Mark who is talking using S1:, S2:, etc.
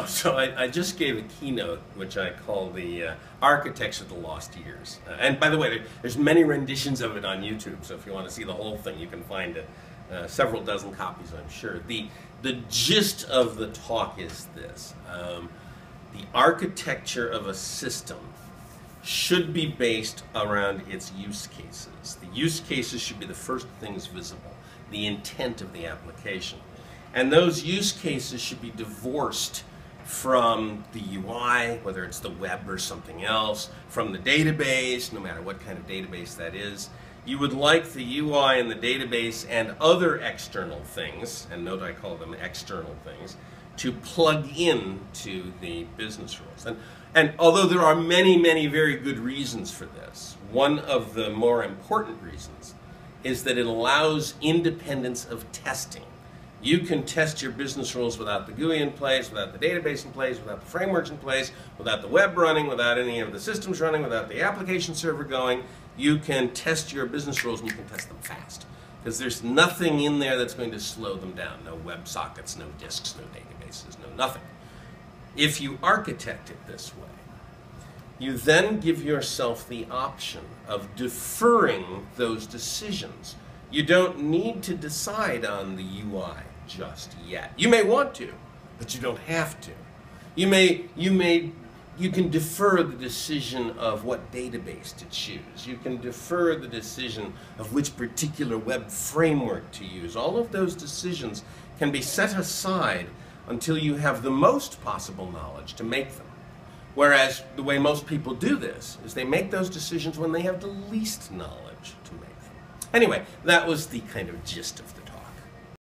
S1: Oh, so I, I, just gave a keynote, which I call the uh, Architecture of the Lost Years. Uh, and by the way, there, there's many renditions of it on YouTube, so if you want to see the whole thing, you can find it. Uh, several dozen copies, I'm sure. The, the gist of the talk is this. Um, the architecture of a system should be based around its use cases. The use cases should be the first things visible, the intent of the application. And those use cases should be divorced from the UI, whether it's the web or something else, from the database, no matter what kind of database that is. You would like the UI and the database and other external things, and note I call them external things, to plug in to the business rules. And, and although there are many, many very good reasons for this, one of the more important reasons is that it allows independence of testing. You can test your business rules without the GUI in place, without the database in place, without the frameworks in place, without the web running, without any of the systems running, without the application server going. You can test your business rules and you can test them fast. Because there's nothing in there that's going to slow them down. No web sockets, no disks, no databases, no nothing. If you architect it this way, you then give yourself the option of deferring those decisions. You don't need to decide on the UI just yet. You may want to, but you don't have to. You may, you may, you can defer the decision of what database to choose. You can defer the decision of which particular web framework to use. All of those decisions can be set aside until you have the most possible knowledge to make them. Whereas the way most people do this is they make those decisions when they have the least knowledge to make them. Anyway, that was the kind of gist of the